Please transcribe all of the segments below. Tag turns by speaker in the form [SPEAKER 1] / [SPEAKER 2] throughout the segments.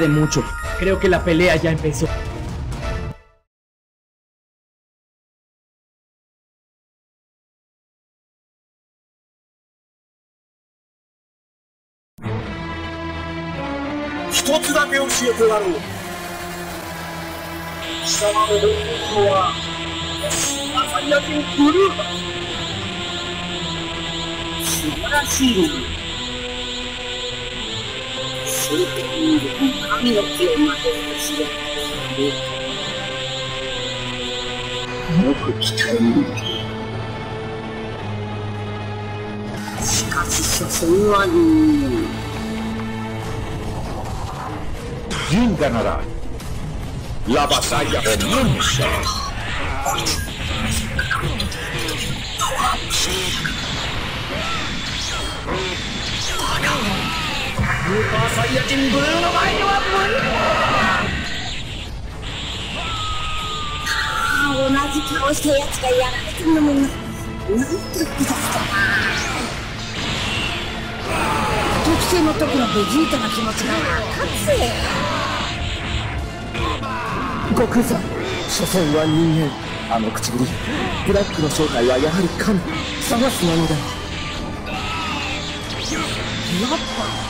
[SPEAKER 1] de mucho. Creo que la pelea ya empezó.
[SPEAKER 2] 一つだけ教えてやろう貴様の本物は朝焼けブルーだ素晴らしいてよく期待にしかし所詮は人間
[SPEAKER 3] ¿Quién ganará? La batalla comienza.
[SPEAKER 1] ーパーサイヤ人ブルーの前には無理
[SPEAKER 4] ああ同じ顔したやつがやられてるのもなんと複雑だな特性の時のベジータの気持ちが分かつぜ
[SPEAKER 5] 悟空さん所詮は人間あの唇ブラックの正体はやはり神サガスなのだ
[SPEAKER 4] やっぱ。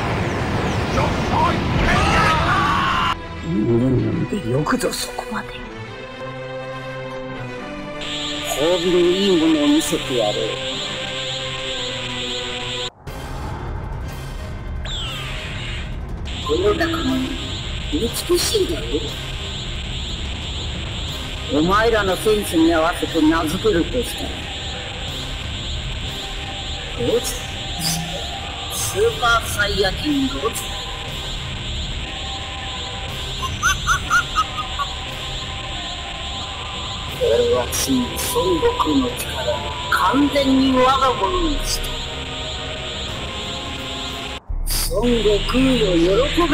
[SPEAKER 2] よくぞそこまで。褒美のいいものを見せてやろう。豊高も美しいだろ。お前らのセンスに合わせて名付けるとしたら。どうスーパーサイヤ人どうぞ私孫悟空の力を完全に我が物にした孫悟空よ喜べ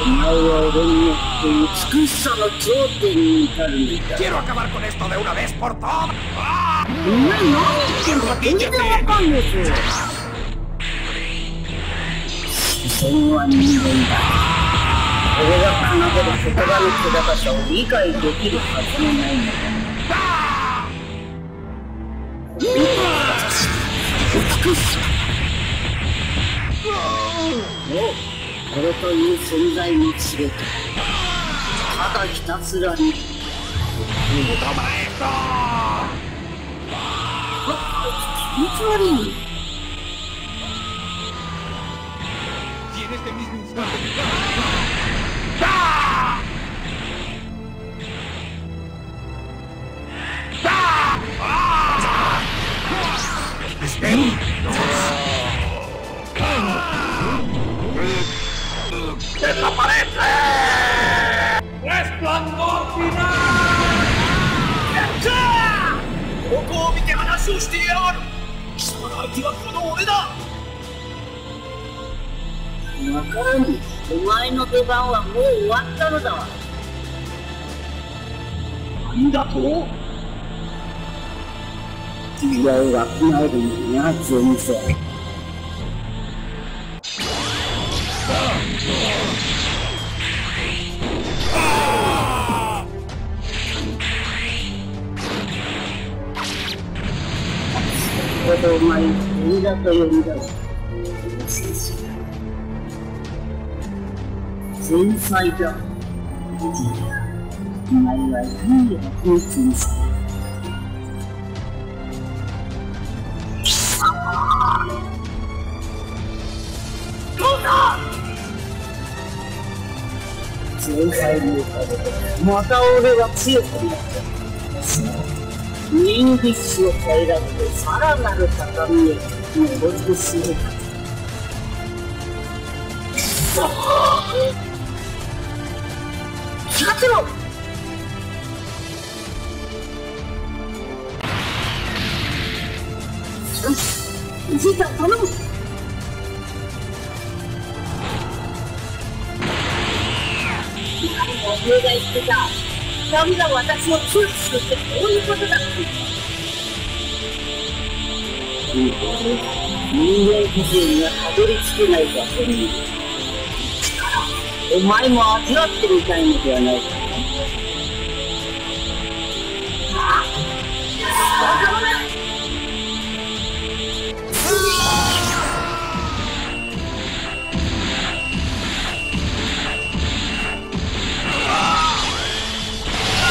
[SPEAKER 2] お前は俺によって美しさの頂点に至るんだ
[SPEAKER 3] Quiero acabar con esto de una vez por todas.
[SPEAKER 4] お前何言ってんのか全然わかん。ねえぞ視線は人間だ俺が奏でる言葉の気高さを理解できるはずもないんだ美しさお俺という存在に知れてただひたすらに
[SPEAKER 3] ¡Toma esto!
[SPEAKER 4] 気持ち悪い
[SPEAKER 3] Y en este mismo instante.
[SPEAKER 2] ¡Resplandor
[SPEAKER 4] わからんお前の出番はもう終わったのだわ。
[SPEAKER 2] なんだと？
[SPEAKER 4] 君がわ。きまえるには全然ほどお前君だと呼んだ。わ前菜だお前はいいやこいつにさ前菜のおかげでまた俺が強くなった人気士を平らげてさらなる高みへ登ってしめたせろじいさん頼む。おめえが言ってた。神が私を強くするってこういうことだ。人間不随にはたどり着けない場所にお前も味わってみたいのではない。か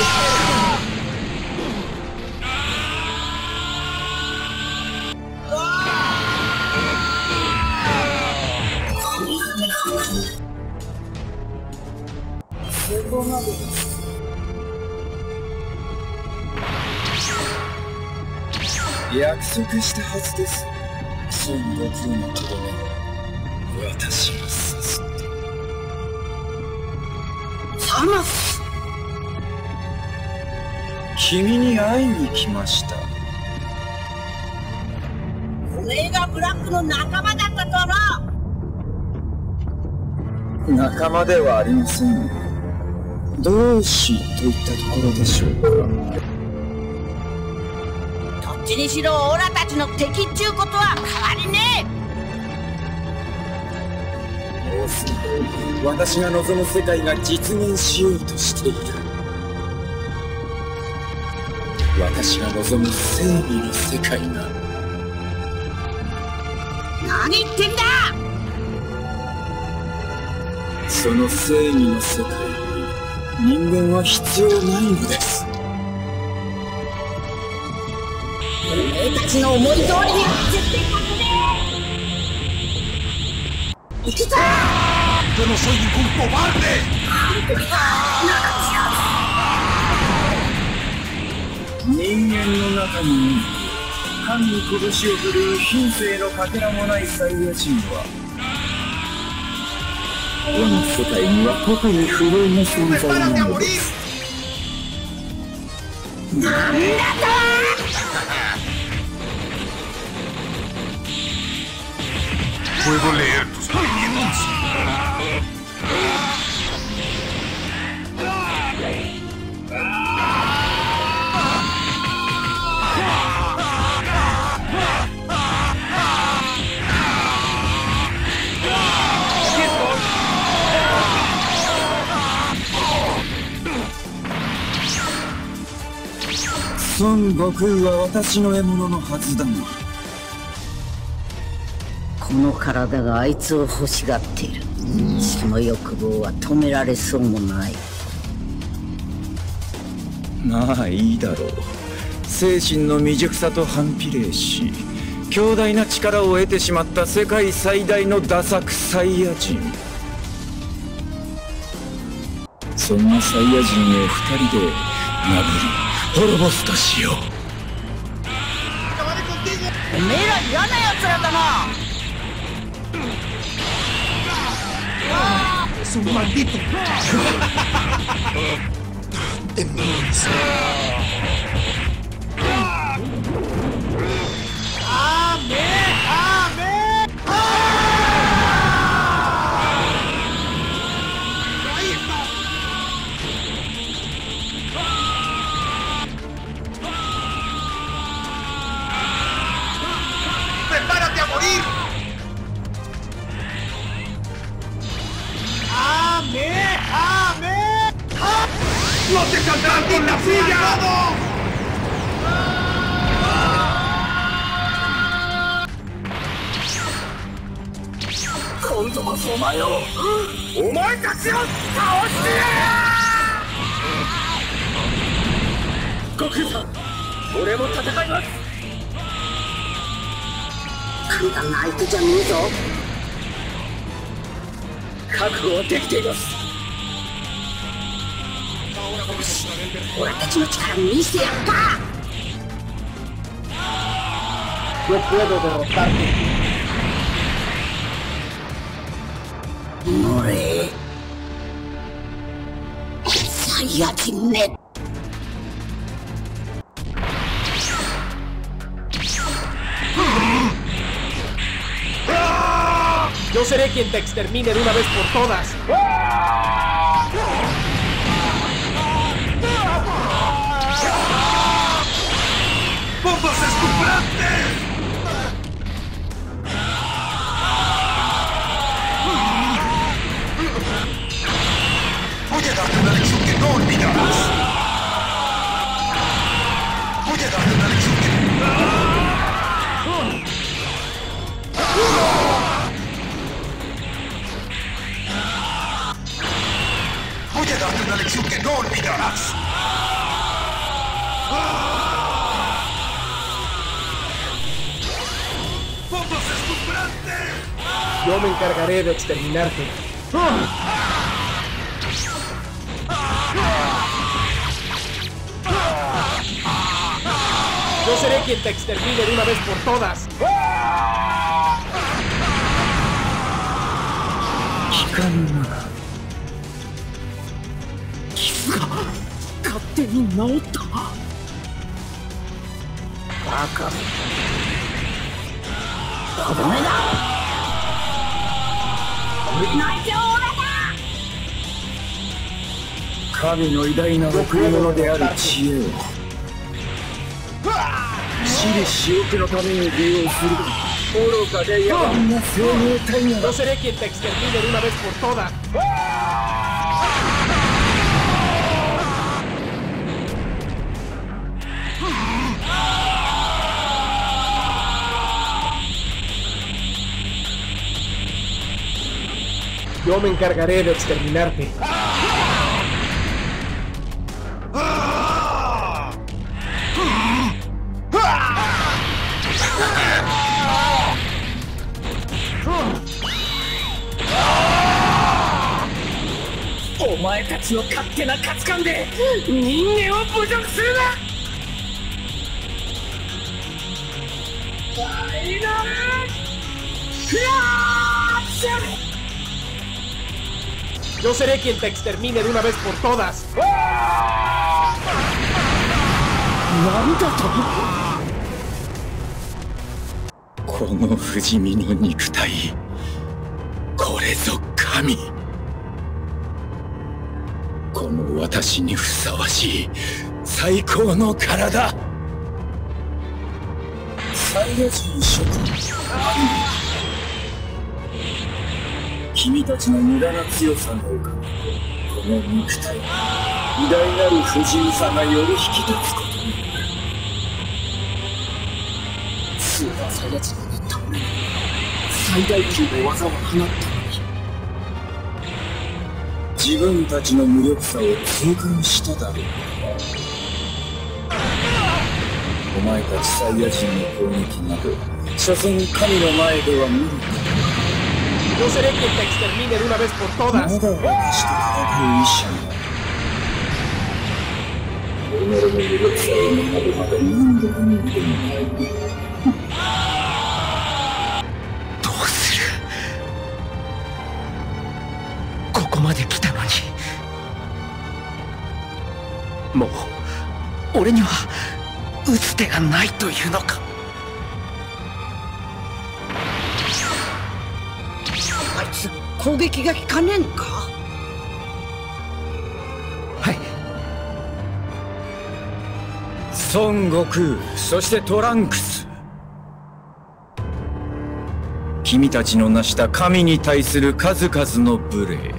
[SPEAKER 4] 若
[SPEAKER 5] 約束したはずです。孫悟空のとどめ私が誘った。
[SPEAKER 4] サマス
[SPEAKER 5] 君に会いに来ました。
[SPEAKER 4] おめえがブラックの仲間だったとは
[SPEAKER 5] 仲間ではありません。同志といったところでしょうか？
[SPEAKER 4] どっちにしろオラたちの敵っちゅうことは変わりね
[SPEAKER 5] もうすぐ私が望む世界が実現しようとしている。私が望む正義の世界が。
[SPEAKER 4] え何言ってんだ！
[SPEAKER 5] その正義の世界。に人間は必要ないのです。
[SPEAKER 4] おめえたちの思い通りに絶対勝つね行くぞ。
[SPEAKER 3] ¡Yo no soy ningún cobarde!
[SPEAKER 5] 人間の中に神に拳を振るう品性のかけらもないサイヤ人は世界には特に不良な存在なのです
[SPEAKER 3] なんだとこれが礼儀
[SPEAKER 5] 孫悟空は私の獲物のはずだが。
[SPEAKER 4] この体があいつを欲しがっている。その欲望は止められそうもない。
[SPEAKER 5] まあいいだろう。精神の未熟さと反比例し強大な力を得てしまった世界最大のダサクサイヤ人。そんなサイヤ人を二人で殴り滅ぼすとしよう.
[SPEAKER 4] おめえら嫌な奴らだな
[SPEAKER 3] ¡Es un maldito! ¡Demonios! ¡Amén! お前をお前たちを倒してや
[SPEAKER 1] 悟空さん俺も戦います
[SPEAKER 4] 簡単な相手じゃねえぞ
[SPEAKER 1] 覚悟はできています
[SPEAKER 4] 俺たちの力見せてやっか
[SPEAKER 2] No puedo derrotarte.
[SPEAKER 4] 乗れさサイヤ人め
[SPEAKER 1] Yo seré quien te extermine de una vez por todas. Yo me encargaré de exterminarte. Yo seré quien te extermine de una vez por todas.
[SPEAKER 5] 神の偉大な贈り物である知恵を。私利私欲のために利用する愚かで野蛮な生命体な
[SPEAKER 1] Yo 'Yo me encargaré de exterminarte.
[SPEAKER 4] お前たちの勝手な価値観で人間を侮辱するなファイナルフラッシュ
[SPEAKER 1] Yo seré quien te extermine de una vez por todas.
[SPEAKER 4] なんだと
[SPEAKER 5] この不死身の肉体これぞ神この私にふさわしい最高の体
[SPEAKER 4] サイヤ人諸君君たちの無駄な強さのおか。げでこの肉体偉大なる不自由さがより引き立つことになる。スーパーサイヤ人になった俺に。最大級の技を放ったのに。自分たちの無力さを痛感しただろう。お前たちサイヤ人の攻撃など所詮神の前では無理だ。
[SPEAKER 1] Yo seré quien te extermine de una vez por todas.
[SPEAKER 6] ここまで来たのにもう俺には打つ手がないというのか
[SPEAKER 4] 攻撃が効かねえのか？
[SPEAKER 6] はい。
[SPEAKER 5] 孫悟空そしてトランクス。君たちの成した神に対する数々の無礼。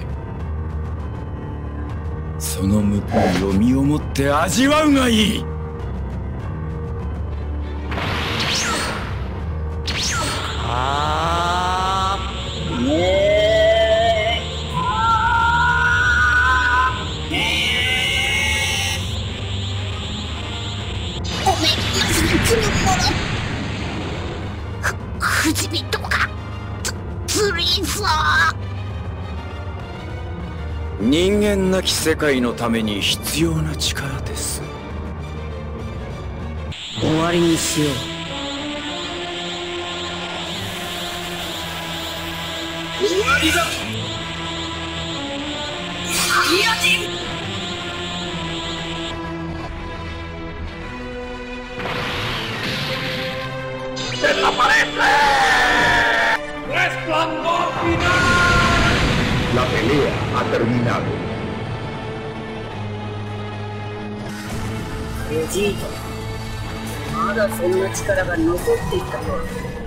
[SPEAKER 5] その報いを身をもって味わうがいい。人間なき世界のために必要な力です。
[SPEAKER 4] 終わりにしよう。終わりだ。サイヤ人
[SPEAKER 2] デサパレ
[SPEAKER 4] ッジータまだそんな力が残っていたとは